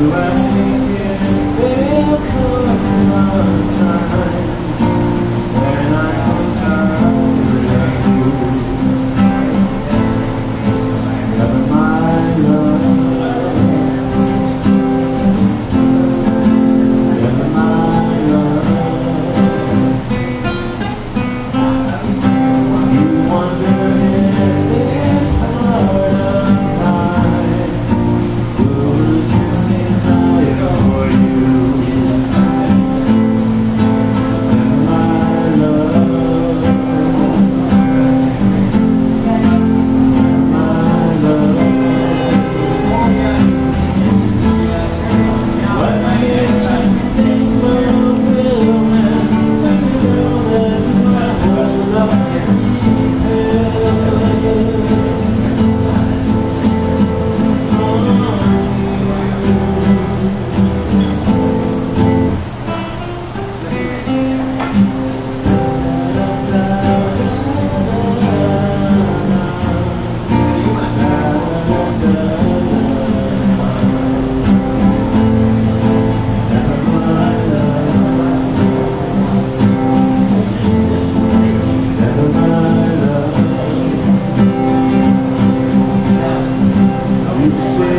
Amen. You say